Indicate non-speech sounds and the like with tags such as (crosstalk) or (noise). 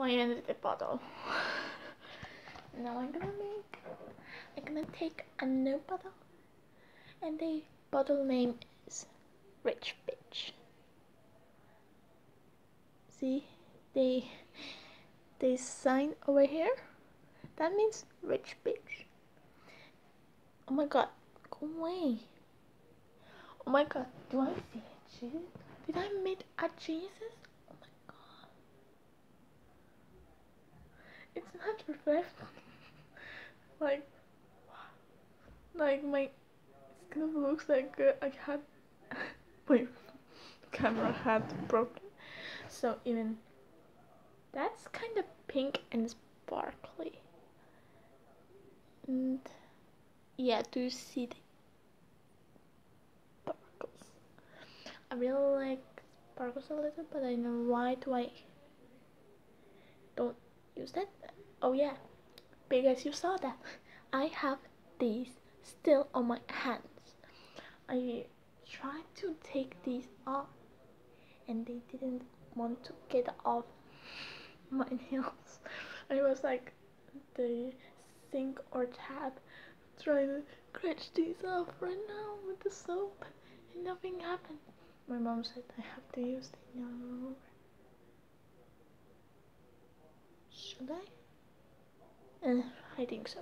Ended the bottle. now I'm gonna make, I'm gonna take a new bottle and the bottle name is Rich Bitch. See, they, they sign over here, that means Rich Bitch. Oh my god, go away. Oh my god, do I see a Jesus? Did I meet a Jesus? Oh my god. It's not reflecting. like, like my, of looks like uh, I had, (laughs) my camera had broken. So even, that's kind of pink and sparkly. And yeah, do you see the sparkles? I really like sparkles a little, but I know why do I don't use that? Oh yeah, because you saw that I have these still on my hands. I tried to take these off and they didn't want to get off my (laughs) nails. I was like the sink or tap trying to scratch these off right now with the soap and nothing happened. My mom said I have to use the nail remover. Uh, I think so.